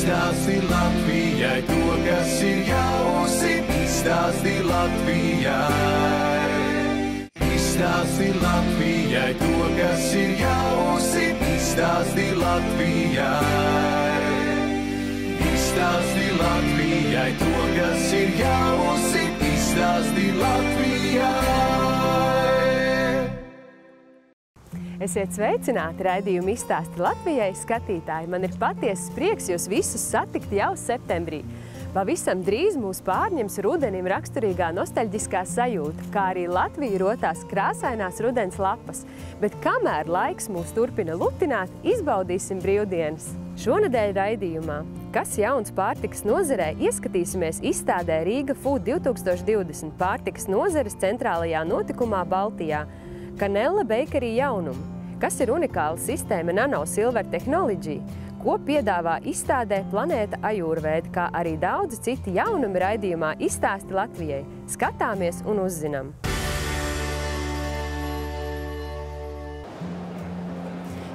Izstāsti Latvijai to, kas ir jausi, izstāsti Latvijai. Izstāsti Latvijai to, kas ir jausi, izstāsti Latvijai. Izstāsti Latvijai to, kas ir jausi, izstāsti Latvijai. Esiet sveicināti raidījuma izstāsti Latvijai skatītāji. Man ir patiesas prieks jūs visus satikt jau septembrī. Pavisam drīz mūs pārņems rudenim raksturīgā nostalģiskā sajūta, kā arī Latvija rotās krāsainās rudens lapas. Bet kamēr laiks mūs turpina lutināt, izbaudīsim brīvdienas. Šonadēļ raidījumā, kas jauns pārtikas nozarē, ieskatīsimies izstādē Rīga Food 2020 pārtikas nozares centrālajā notikumā Baltijā – Kanella Bakery jaunumu, kas ir unikāla sistēma Nano Silver Technology, ko piedāvā izstādē Planēta Ajūrvēda, kā arī daudzi citi jaunumi raidījumā izstāsti Latvijai. Skatāmies un uzzinam!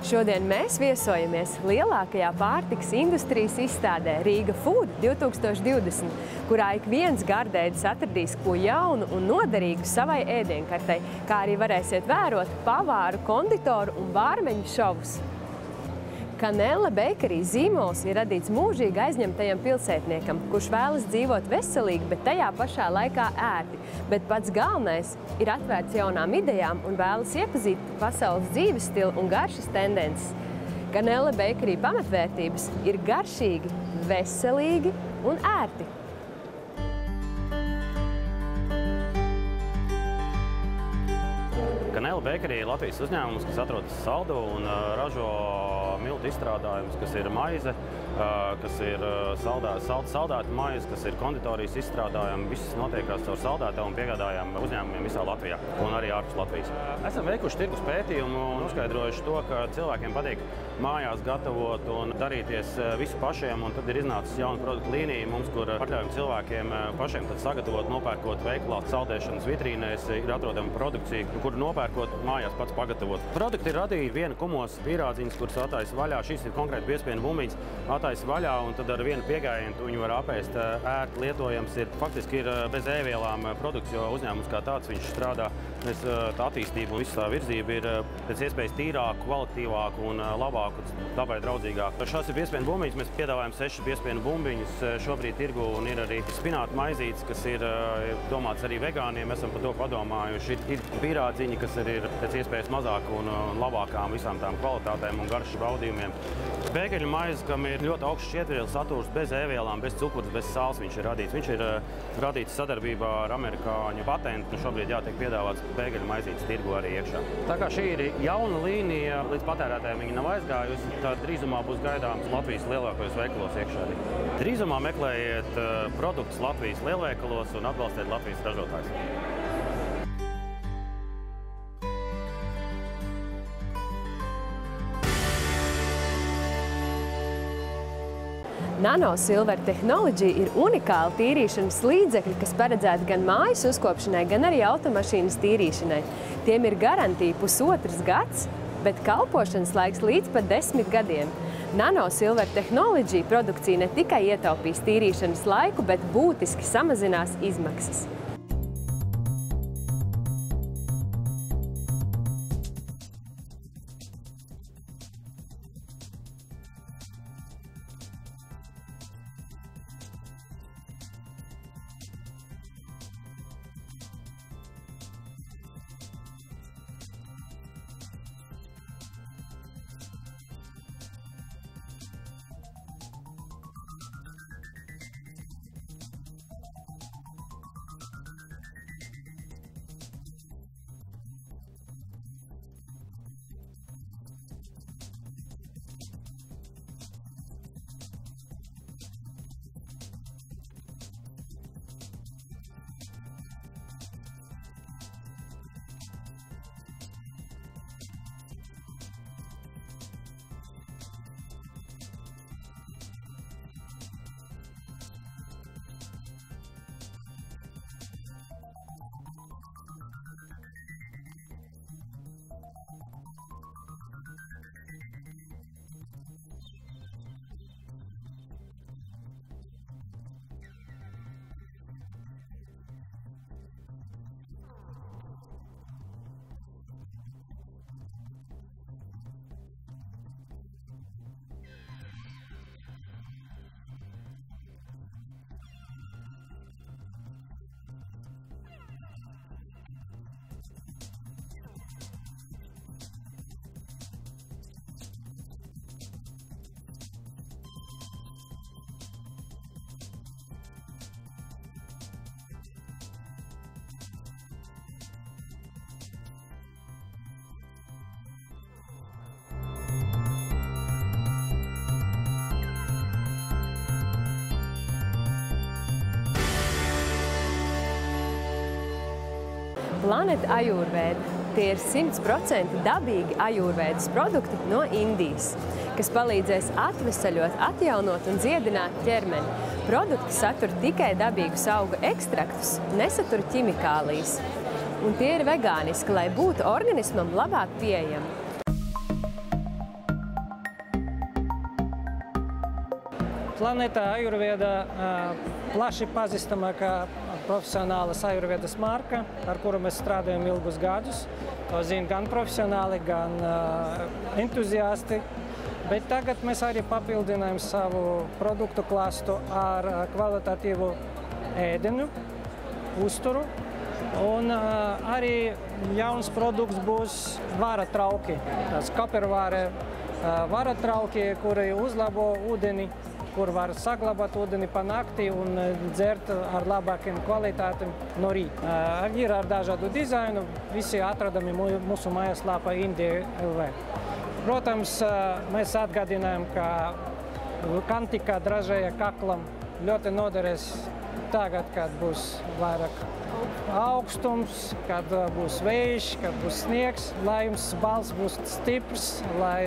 Šodien mēs viesojamies lielākajā pārtikas industrijas izstādē Rīga Food 2020, kurā ik viens gardēdis atradīs ko jaunu un noderīgu savai ēdienkartei, kā arī varēsiet vērot pavāru, konditoru un bārmeņu šovus. Kanela Bakery zīmols ir radīts mūžīgi aizņemtajam pilsētniekam, kurš vēlas dzīvot veselīgi, bet tajā pašā laikā ērti. Bet pats galvenais ir atvērts jaunām idejām un vēlas iepazīt pasaules dzīves stilu un garšas tendences. Kanela Bakery pamatvērtības ir garšīgi, veselīgi un ērti. Kanela Bakery ir Latvijas uzņēmums, kas atrodas Saldu un uh, ražo miltu izstrādājumus, kas ir maize, kas ir saldēta, sald, saldēta maize, kas ir konditorijas izstrādājumi. Viss notiekās caur saldētā un piegādājām uzņēmumiem visā Latvijā un arī ārpus Latvijas. Esam veikuši tirgus pētījumu un uzskaidrojuši to, ka cilvēkiem patīk mājās gatavot un darīties visu pašiem. Tad ir iznācis jauna produktu līnija mums, kur atļaujam cilvēkiem pašiem sagatavot, nopērkot veikalā saldēšanas vitrīnēs, ir atrodama produkcija, kur nopērkot mājās pats pagatavot. Produkti ir radīti viena kumos pīrādziņas, kuras attaisa vaļā. Šis ir konkrēti biespienu bumbiņas, attaisa vaļā un tad ar vienu piegājienu viņu var apēst ērti lietojams. Ir, faktiski ir bez ēvielām produkts, jo uzņēmums kā tāds viņš strādā. Mēs, tā attīstība un visa tā virzība ir pēc iespējas tīrāku, kvalitīvāku un labāku, dabai draudzīgāku. Šās ir biespienu bumbiņas. Mēs piedāvājam sešas biespienu bumbiņas šobrīd tirgu un ir arī spināta maizītes, kas ir domāts arī vegāniem. Esam par to padomājuši. Ir pīrādziņi, kas ir, ir pēc iespējas mazāk un labākām visām tām kvalitātēm un garšas baudījumiem. Bēgeļu maize, kam ir ļoti augsts šķiedrvielu saturs, bez ēvielām, bez cukurs, bez sāls viņš ir radīts. Viņš ir radīts sadarbībā ar amerikāņu patentu. Šobrīd jātiek piedāvāts bēgeļu maizītes tirgu arī iekšā. Tā kā šī ir jauna līnija, līdz patērētājiem viņa nav aizgājusi, tad drīzumā būs gaidāms Latvijas lielākajos veikalos iekšā. Drīzumā meklējiet produktus Latvijas lielveikalos un atbalstiet Latvijas ražotājus. Nano Silver Technology ir unikāla tīrīšanas līdzekļi, kas paredzēti gan mājas uzkopšanai, gan arī automašīnas tīrīšanai. Tiem ir garantija pusotrs gads, bet kalpošanas laiks līdz pat desmit gadiem. Nano Silver Technology produkcija ne tikai ietaupīs tīrīšanas laiku, bet būtiski samazinās izmaksas. Planeta ajurvēda. Tie ir 100% dabīgi ajurvēdas produkti no Indijas, kas palīdzēs atvesaļot, atjaunot un dziedināt ķermeni. Produkti satur tikai dabīgus auga ekstraktus, nesatur ķimikālijas. Un tie ir vegāniski, lai būtu organismam labāk pieejami. Planēta Ajurveda plaši pazīstama kā profesionāla ajurvedas marka, ar kuru mēs strādājam ilgus gadus. To zina gan profesionāli, gan entuziasti. Bet tagad mēs arī papildinājam savu produktu klastu ar kvalitatīvu ēdienu, uzturu. Un uh, arī jauns produkts būs vara trauki, tāds kopervāre uh, vara trauki, kuri uzlabo ūdeni kur var saglabāt ūdeni pa nakti un dzert ar labākiem kvalitātēm no rīta. Ir ar dažādu dizainu, visi atradami mūsu mājaslapā Indija LV. Protams, mēs atgādinājām, ka kantika dražēja kaklam ļoti noderēs tagad, kad būs vairāk augstums, kad būs vējš, kad būs sniegs, lai jums balss būs stiprs, lai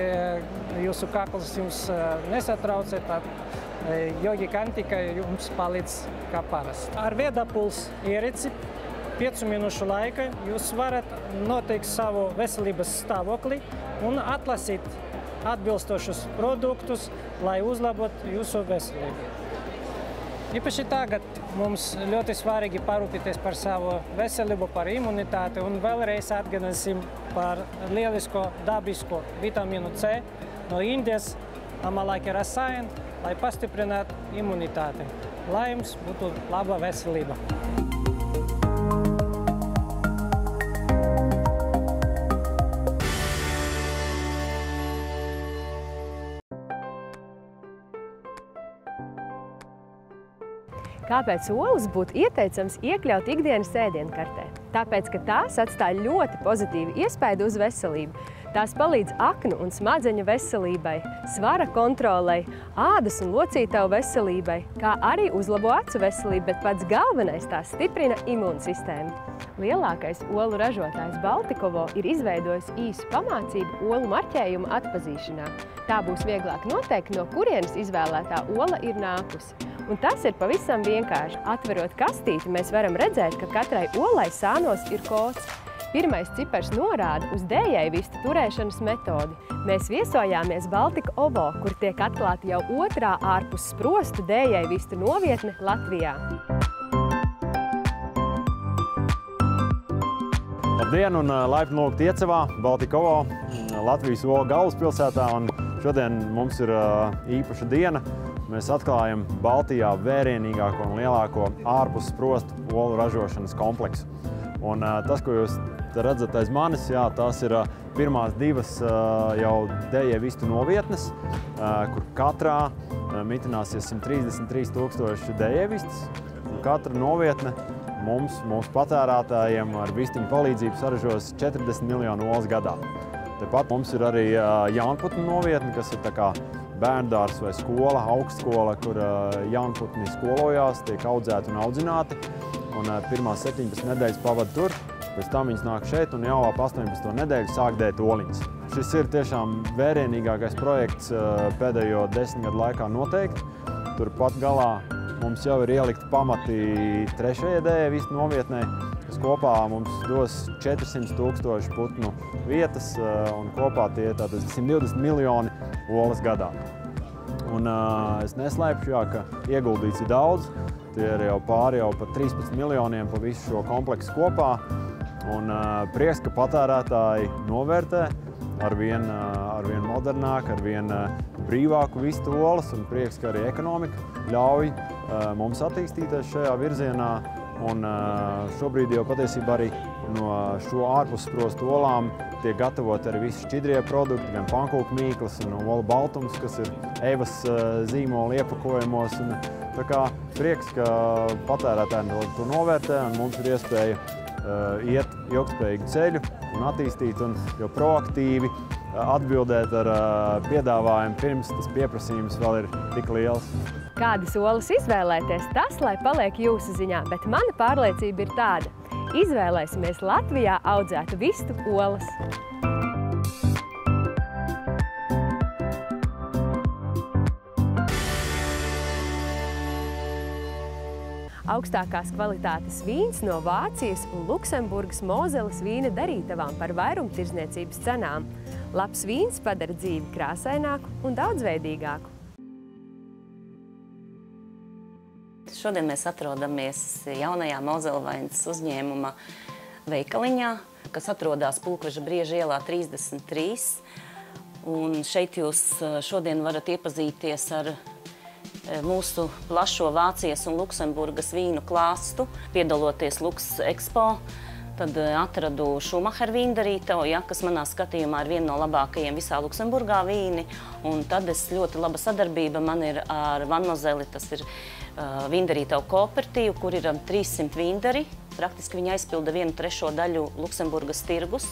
jūsu kakls jums nesatraucē. Jogi kantika jums palīdz kā parasti. Ar viedapuls iereci 5 minūšu laika jūs varat noteikt savu veselības stāvokli un atlasīt atbilstošus produktus, lai uzlabotu jūsu veselību. Īpaši tagad mums ļoti svarīgi parūpēties par savu veselību, par imunitāti un vēlreiz atgādāsim par lielisko dabisko vitamīnu C no Indijas, Amalaki Rasayan, lai pastiprinātu imunitāti. Lai jums būtu laba veselība! Kāpēc olas būtu ieteicams iekļaut ikdienas ēdienkartē? Tāpēc, ka tās atstāja ļoti pozitīvu iespaidu uz veselību. Tās palīdz aknu un smadzeņu veselībai, svara kontrolei, ādas un locītavu veselībai, kā arī uzlabo acu veselību, bet pats galvenais tās stiprina imūnsistēmu. Lielākais olu ražotājs Baltikovo ir izveidojis īsu pamācību olu marķējumu atpazīšanā. Tā būs vieglāk noteikt, no kurienes izvēlētā ola ir nākusi. Un tas ir pavisam vienkārši. Atverot kastīti, mēs varam redzēt, ka katrai olai sānos ir kods. Pirmais cipars norāda uz dējai vistu turēšanas metodi. Mēs viesojāmies Baltika Ovo, kur tiek atklāta jau otrā ārpus sprostu dējai vistu novietne Latvijā. Labdien un laipni lūgt Iecevā, Baltika Ovo, Latvijas Ovo galvaspilsētā. Un šodien mums ir īpaša diena. Mēs atklājam Baltijā vērienīgāko un lielāko ārpus sprostu olu ražošanas kompleksu. Un, tas, ko jūs redzat aiz manis, jā, tās ir pirmās divas jau dējevistu novietnes, kur katrā mitināsies 133 tūkstoši dējevistas. Katra novietne mums, mūsu patērētājiem ar vistiņu palīdzību saražos 40 miljonu olas gadā. Tepat mums ir arī jaunputnu novietne, kas ir tā kā bērndārs vai skola, augstskola, kur jaunputni skolojās, tiek audzēti un audzināti. Un pirmās 17 nedēļas pavada tur, pēc tam viņas nāk šeit un jau ap 18. nedēļu sāk dēt oliņas. Šis ir tiešām vērienīgākais projekts pēdējo desmit gadu laikā noteikti. Turpat galā mums jau ir ielikt pamati trešajai dējai visu novietnē, kas kopā mums dos 400 tūkstoši putnu vietas un kopā tie tātad 120 miljoni olas gadā. Un, uh, es neslēpšu, jā, ka ieguldīts ir daudz. Tie ir jau pāri jau par 13 miljoniem pa visu šo kompleksu kopā. Un uh, prieks, ka patērētāji novērtē ar vien, uh, ar vien modernāk, ar vien uh, brīvāku vistu olas. Un prieks, ka arī ekonomika ļauj mums attīstīties šajā virzienā. Un šobrīd jau patiesībā arī no šo ārpussprostu olām tiek gatavot arī visi šķidrie produkti, gan pankūku mīklas un olu baltums, kas ir Evas zīmola iepakojumos. Un, tā kā prieks, ka patērētāji to novērtē un mums ir iespēja uh, iet ilgspējīgu ceļu un attīstīt un jau proaktīvi atbildēt ar uh, piedāvājumu pirms tas pieprasījums vēl ir tik liels. Kādas olas izvēlēties, tas, lai paliek jūsu ziņā, bet mana pārliecība ir tāda, Izvēlēsimies Latvijā audzētu vistu olas. Augstākās kvalitātes vīns no Vācijas un Luksemburgas Mozeles vīna darītavām par vairumtirdzniecības cenām. Labs vīns padara dzīvi krāsaināku un daudzveidīgāku. Šodien mēs atrodamies jaunajā Mozelvainas uzņēmuma veikaliņā, kas atrodas Pulkveža brieža ielā 33. Un šeit jūs šodien varat iepazīties ar mūsu plašo Vācijas un Luksemburgas vīnu klāstu, piedaloties Lux Expo. Tad atradu Šumacher vīndarītavu, ja, kas manā skatījumā ir viena no labākajiem visā Luksemburgā vīni. Un tad es ļoti laba sadarbība man ir ar Vanmozeli, tas ir uh, vīndarītavu kooperatīvu, kur ir 300 vīndari. Praktiski viņi aizpilda vienu trešo daļu Luksemburgas tirgus.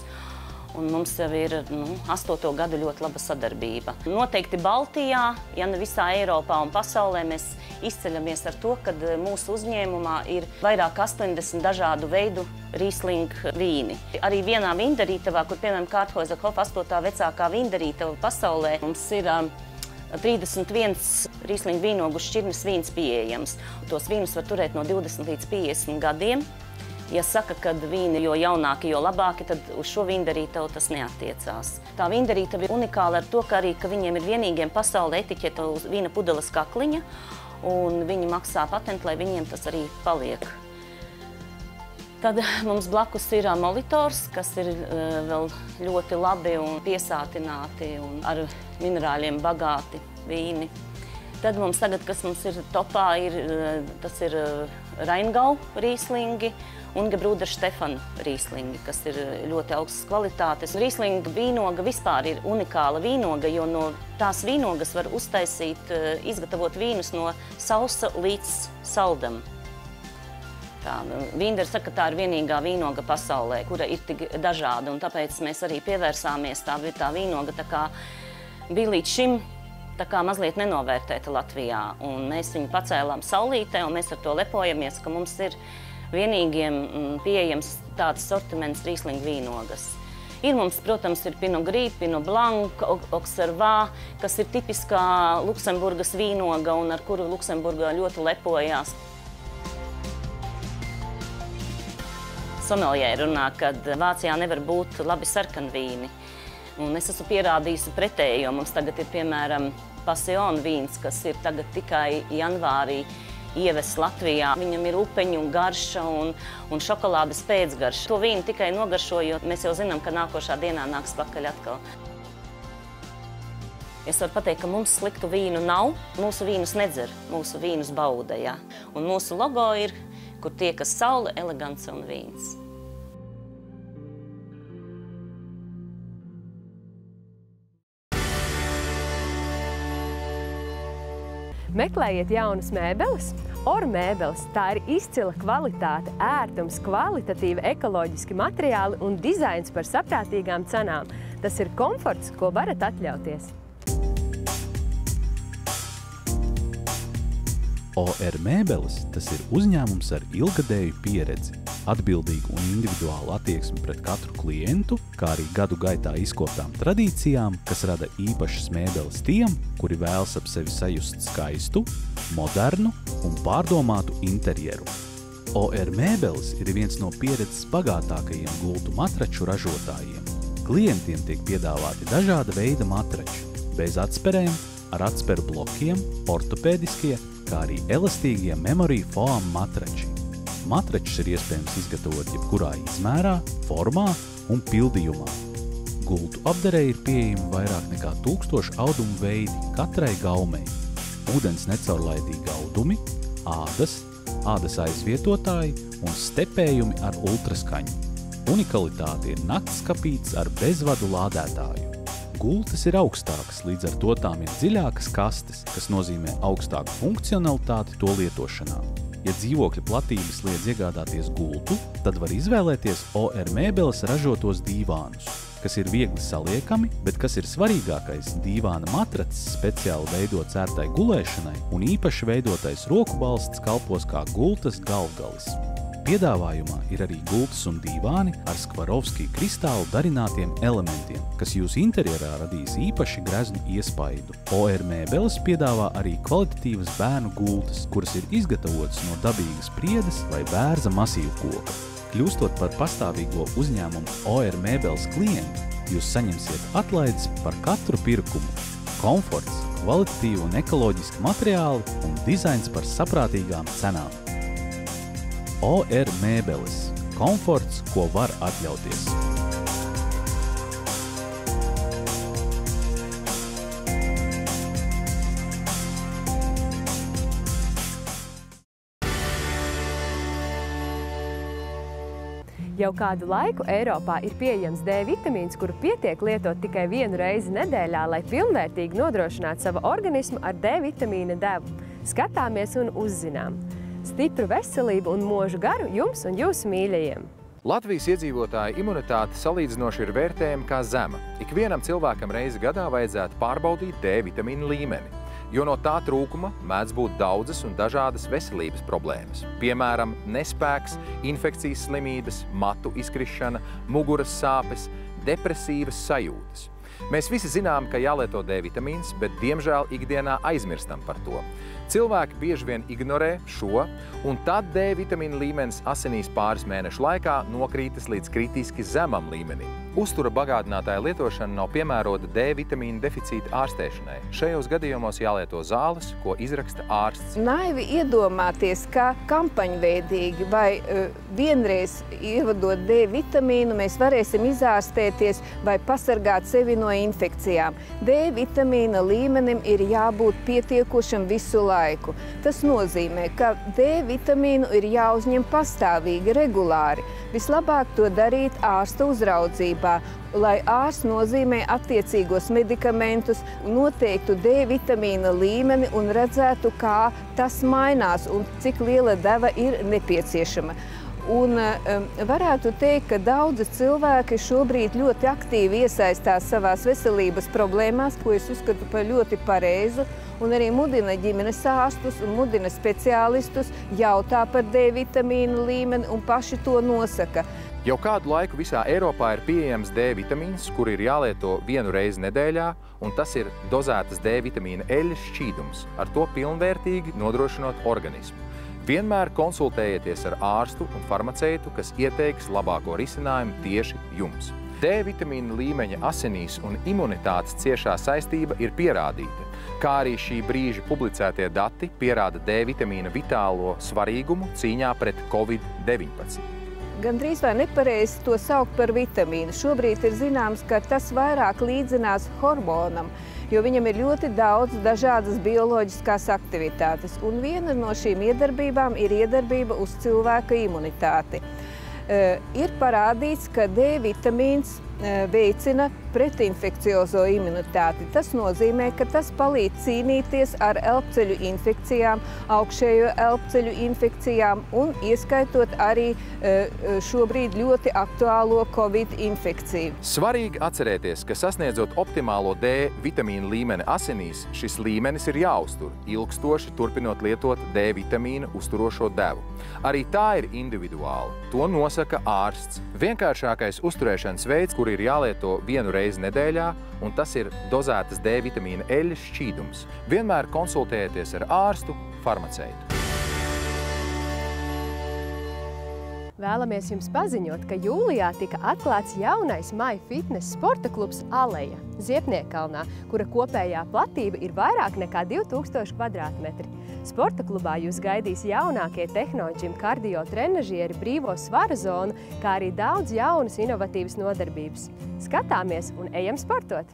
Un mums jau ir nu, astoto gadu ļoti laba sadarbība. Noteikti Baltijā, ja ne visā Eiropā un pasaulē, mēs izceļamies ar to, ka eh, mūsu uzņēmumā ir vairāk 80 dažādu veidu rīslinga vīni. Arī vienā vindarītavā, kur piemēram Kārthoza Hofa 8. vecākā vindarītava pasaulē, mums ir um, 31 rīslinga vīnogu šķirnes vīns pieejams. Tos vīnus var turēt no 20 līdz 50 gadiem. Ja saka, ka vīni jo jaunāki, jo labāki, tad uz šo vīndarītavu tas neatiecās. Tā vīndarītava ir unikāla ar to, ka arī ka viņiem ir vienīgiem pasaulē etiķeta uz vīna pudeles kakliņa, un viņi maksā patentu, lai viņiem tas arī paliek. Tad mums blakus ir molitors, kas ir vēl ļoti labi un piesātināti un ar minerāļiem bagāti vīni. Tad mums tagad, kas mums ir topā, ir, tas ir Raingau rīslingi, un Gebrūda Štefana rīslingi, kas ir ļoti augstas kvalitātes. Rīslinga vīnoga vispār ir unikāla vīnoga, jo no tās vīnogas var uztaisīt, eh, izgatavot vīnus no sausa līdz saldam. Vīndera saka, ka tā ir vienīgā vīnoga pasaulē, kura ir tik dažāda, un tāpēc mēs arī pievērsāmies tā, tā vīnoga tā kā bija līdz šim tā kā mazliet nenovērtēta Latvijā, un mēs viņu pacēlām saulītē, un mēs ar to lepojamies, ka mums ir vienīgiem mm, pieejams tāds sortiments rīslinga vīnogas. Ir mums, protams, ir Pinot Gris, Pinot Blanc, Auxervā, kas ir tipiskā Luksemburgas vīnoga un ar kuru Luksemburgā ļoti lepojās. Someljē runā, ka Vācijā nevar būt labi sarkanvīni. Un es esmu pierādījusi pretēji, jo mums tagad ir, piemēram, Passion vīns, kas ir tagad tikai janvārī ievests Latvijā. Viņam ir upeņu garša un, un šokolādes pēcgarša. To vīnu tikai nogaršojot, mēs jau zinām, ka nākošā dienā nāks pakaļ atkal. Es varu pateikt, ka mums sliktu vīnu nav, mūsu vīnus nedzer, mūsu vīnus bauda, jā. Un mūsu logo ir, kur tiekas saule, elegance un vīns. Meklējiet jaunas mēbeles, oru mēbeles. Tā ir izcila kvalitāte, ērtums, kvalitatīva ekoloģiski materiāli un dizains par saprātīgām cenām. Tas ir komforts, ko varat atļauties. OR mēbeles tas ir uzņēmums ar ilgadēju pieredzi atbildīgu un individuālu attieksmi pret katru klientu, kā arī gadu gaitā izkoptām tradīcijām, kas rada īpašas mēbeles tiem, kuri vēlas ap sevi sajust skaistu, modernu un pārdomātu interjeru. OR mēbeles ir viens no pieredzes bagātākajiem gultu matraču ražotājiem. Klientiem tiek piedāvāti dažāda veida matrači, bez atsperēm, ar atsperu blokiem, ortopēdiskie, kā arī elastīgie memory foam matrači. Matračus ir iespējams izgatavot jebkurā izmērā, formā un pildījumā. Gultu apdarē ir pieejami vairāk nekā tūkstoši audumu veidi katrai gaumei. Ūdens necaurlaidīgi audumi, ādas, ādas aizvietotāji un stepējumi ar ultraskaņu. Unikalitāte ir naktskapīts ar bezvadu lādētāju. Gultas ir augstākas, līdz ar to tām ir dziļākas kastes, kas nozīmē augstāku funkcionalitāti to lietošanā. Ja dzīvokļa platības liedz iegādāties gultu, tad var izvēlēties OR mēbeles ražotos dīvānus, kas ir viegli saliekami, bet kas ir svarīgākais, dīvāna matracis speciāli veidots ērtai gulēšanai un īpaši veidotais roku balsts kalpos kā gultas galvgalis. Piedāvājumā ir arī gultas un dīvāni ar Skvarovskiju kristālu darinātiem elementiem, kas jūsu interjerā radīs īpaši greznu iespaidu. OR mēbeles piedāvā arī kvalitatīvas bērnu gultas, kuras ir izgatavotas no dabīgas priedes vai bērza masīvu koka. Kļūstot par pastāvīgo uzņēmumu OR mēbeles klientu, jūs saņemsiet atlaides par katru pirkumu. Komforts, kvalitatīvi un ekoloģiski materiāli un dizains par saprātīgām cenām. OR mēbeles – komforts, ko var atļauties. Jau kādu laiku Eiropā ir pieejams D vitamīns, kuru pietiek lietot tikai vienu reizi nedēļā, lai pilnvērtīgi nodrošinātu savu organismu ar D vitamīna devu. Skatāmies un uzzinām. Stipru veselību un mūžu garu jums un jūsu mīļajiem! Latvijas iedzīvotāja imunitāte salīdzinoši ir vērtējama kā zema. Ikvienam cilvēkam reizi gadā vajadzētu pārbaudīt D vitamīnu līmeni, jo no tā trūkuma mēdz būt daudzas un dažādas veselības problēmas. Piemēram, nespēks, infekcijas slimības, matu izkrišana, muguras sāpes, depresīvas sajūtas. Mēs visi zinām, ka jālieto D vitamīns, bet diemžēl ikdienā aizmirstam par to. Cilvēki bieži vien ignorē šo, un tad D vitamīna līmenis asinīs pāris mēnešu laikā nokrītas līdz kritiski zemam līmenim. Uztura bagātinātāja lietošana nav piemērota D vitamīna deficīta ārstēšanai. Šajos gadījumos jālieto zāles, ko izraksta ārsts. Naivi iedomāties, ka kampaņveidīgi vai uh, vienreiz ievadot D vitamīnu, mēs varēsim izārstēties vai pasargāt sevi no infekcijām. D vitamīna līmenim ir jābūt pietiekošam visu laiku. Tas nozīmē, ka D vitamīnu ir jāuzņem pastāvīgi, regulāri. Vislabāk to darīt ārsta uzraudzībā, lai ārsts nozīmē attiecīgos medikamentus, noteiktu D vitamīna līmeni un redzētu, kā tas mainās un cik liela deva ir nepieciešama. Un um, varētu teikt, ka daudzi cilvēki šobrīd ļoti aktīvi iesaistās savās veselības problēmās, ko es uzskatu par ļoti pareizu, un arī mudina ģimenes ārstus un mudina speciālistus jautā par D vitamīnu līmeni un paši to nosaka. Jau kādu laiku visā Eiropā ir pieejams D vitamīns, kur ir jālieto vienu reizi nedēļā, un tas ir dozētas D vitamīna eļļas šķīdums, ar to pilnvērtīgi nodrošinot organismu. Vienmēr konsultējieties ar ārstu un farmaceitu, kas ieteiks labāko risinājumu tieši jums. D vitamīna līmeņa asinīs un imunitātes ciešā saistība ir pierādīta, kā arī šī brīža publicētie dati pierāda D vitamīna vitālo svarīgumu cīņā pret Covid-19 gandrīz vai nepareizi to saukt par vitamīnu. Šobrīd ir zināms, ka tas vairāk līdzinās hormonam, jo viņam ir ļoti daudz dažādas bioloģiskās aktivitātes. Un viena no šīm iedarbībām ir iedarbība uz cilvēka imunitāti. Uh, ir parādīts, ka D vitamīns veicina pretinfekciozo imunitāti. Tas nozīmē, ka tas palīdz cīnīties ar elpceļu infekcijām, augšējo elpceļu infekcijām un ieskaitot arī šobrīd ļoti aktuālo Covid infekciju. Svarīgi atcerēties, ka sasniedzot optimālo D vitamīnu līmeni asinīs, šis līmenis ir jāuztur, ilgstoši turpinot lietot D vitamīnu uzturošo devu. Arī tā ir individuāli. To nosaka ārsts. Vienkāršākais uzturēšanas veids, kur ir jālieto vienu reizi nedēļā, un tas ir dozētas D vitamīna eļļas šķīdums. Vienmēr konsultējieties ar ārstu, farmaceitu. Vēlamies jums paziņot, ka jūlijā tika atklāts jaunais maija fitness sporta klubs Aleja Ziepniekalnā, kura kopējā platība ir vairāk nekā 2000 kvadrātmetri. Sporta klubā jūs gaidīs jaunākie tehnoģim kardio trenažieri brīvo svara zonu, kā arī daudz jaunas inovatīvas nodarbības. Skatāmies un ejam sportot!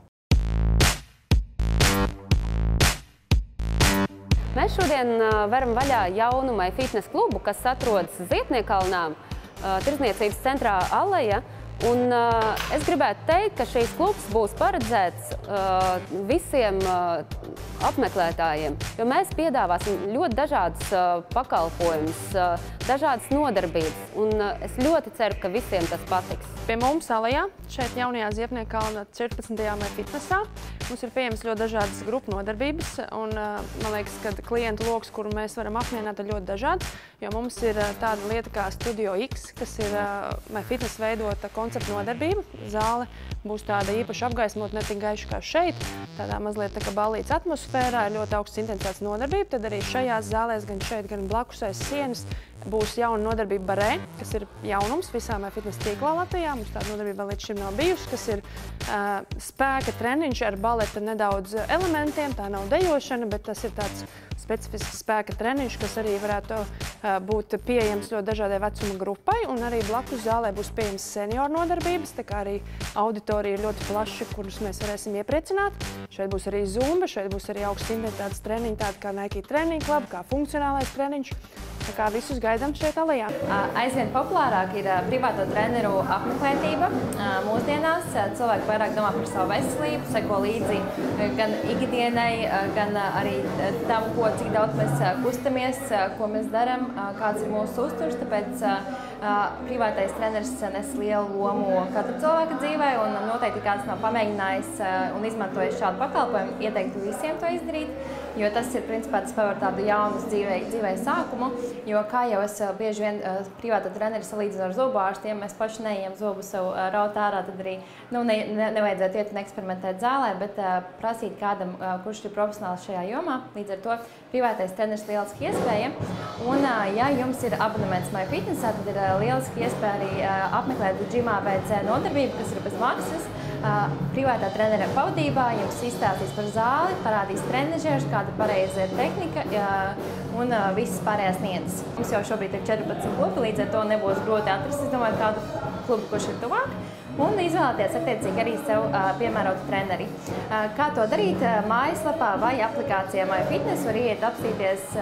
Mēs šodien varam vaļā jaunumai fitness klubu, kas atrodas Zietniekalnā, tirzniecības centrā Aleja. Un, uh, es gribētu teikt, ka šīs klubs būs paredzēts uh, visiem uh, apmeklētājiem, jo mēs piedāvāsim ļoti dažādus uh, pakalpojumus, uh, dažādas nodarbības, un uh, es ļoti ceru, ka visiem tas patiks. Pie mums Alajā, šeit jaunajā Ziepnieka kalna 14. mai fitnesā, mums ir pieejams ļoti dažādas grupu nodarbības, un man liekas, ka klientu loks, kuru mēs varam apmierināt, ir ļoti dažāds, jo mums ir tāda lieta kā Studio X, kas ir mai fitnes veidota koncepta nodarbība, zāle būs tāda īpaši apgaismot, ne tik gaiša kā šeit, tādā mazliet tā kā balīts atmosfērā, ir ļoti augsts intensitātes nodarbība, tad arī šajās zālēs, gan šeit, gan blakus aiz sienas, būs jauna nodarbība barē, kas ir jaunums visām fitnes tīklā Latvijā. Mums tāda nodarbība līdz šim nav bijusi, kas ir uh, spēka treniņš ar baleta nedaudz elementiem. Tā nav dejošana, bet tas ir tāds specifisks spēka treniņš, kas arī varētu uh, būt pieejams ļoti dažādai vecuma grupai. Un arī blakus zālē būs pieejams senioru nodarbības, tā kā arī auditorija ir ļoti plaša, kurus mēs varēsim iepriecināt. Šeit būs arī zumba, šeit būs arī augsts intensitātes treniņi, tādi kā Nike Training Club, kā funkcionālais treniņš. Tā kā visus gaidām šeit alijā. Aizvien populārāk ir privāto treneru apmeklētība. Mūsdienās cilvēki vairāk domā par savu veselību, seko līdzi gan ikdienai, gan arī tam, ko, cik daudz mēs kustamies, ko mēs darām, kāds ir mūsu uzturs. Tāpēc privātais treneris nes lielu lomu katra cilvēka dzīvē, un noteikti kāds nav pamēģinājis un izmantojis šādu pakalpojumu, ieteiktu visiem to izdarīt jo tas ir principā tas paver tādu jaunu dzīvē, dzīvē sākumu. Jo, kā jau es bieži vien privāta treneri salīdzinu ar zobārstiem, mēs paši neejam zobu sev raut ārā, tad arī nu, ne, ne, nevajadzētu iet un eksperimentēt zālē, bet uh, prasīt kādam, uh, kurš ir profesionāls šajā jomā. Līdz ar to privātais treneris lieliski iespēja. Un, uh, ja jums ir abonements MyFitnessā, tad ir uh, lieliski iespēja arī uh, apmeklēt džimā pēc uh, nodarbību, kas ir bez maksas privātā trenera pavadībā jums izstāstīs par zāli, parādīs trenižierus, kāda pareiza ir tehnika un visas pārējās nianses. Mums jau šobrīd ir 14 klubi, līdz ar to nebūs grūti atrast, es domāju, kādu klubu, kurš ir tuvāk un izvēlēties attiecīgi arī sev piemērotu treneri. Kā to darīt? Mājaslapā vai aplikācijā MyFitness var iet apstīties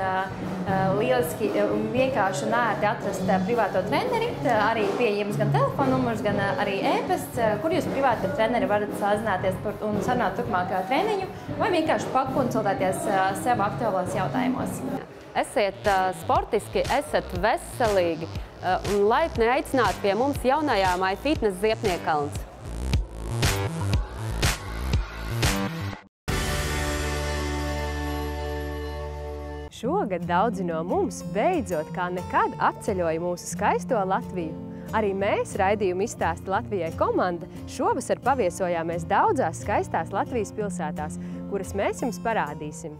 lieliski un vienkārši un ērti atrast privāto treneri. Arī pieejams gan telefona numurs, gan arī e-pasts, kur jūs privāti treneri varat sazināties un sarunāt turpmākā treniņu vai vienkārši pakonsultēties sev aktuālos jautājumos. Esiet sportiski, esat veselīgi un laipni aicināti pie mums jaunajā MyFitness Ziepniekalns. Šogad daudzi no mums beidzot kā nekad apceļoja mūsu skaisto Latviju. Arī mēs, raidījumu izstāsta Latvijai komanda, šovasar paviesojāmies daudzās skaistās Latvijas pilsētās, kuras mēs jums parādīsim.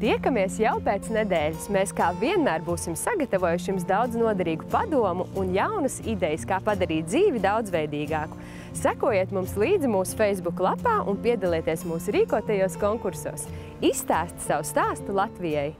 Tiekamies jau pēc nedēļas. Mēs kā vienmēr būsim sagatavojuši jums daudz noderīgu padomu un jaunas idejas, kā padarīt dzīvi daudzveidīgāku. Sekojiet mums līdzi mūsu Facebook lapā un piedalieties mūsu rīkotajos konkursos. Izstāsti savu stāstu Latvijai!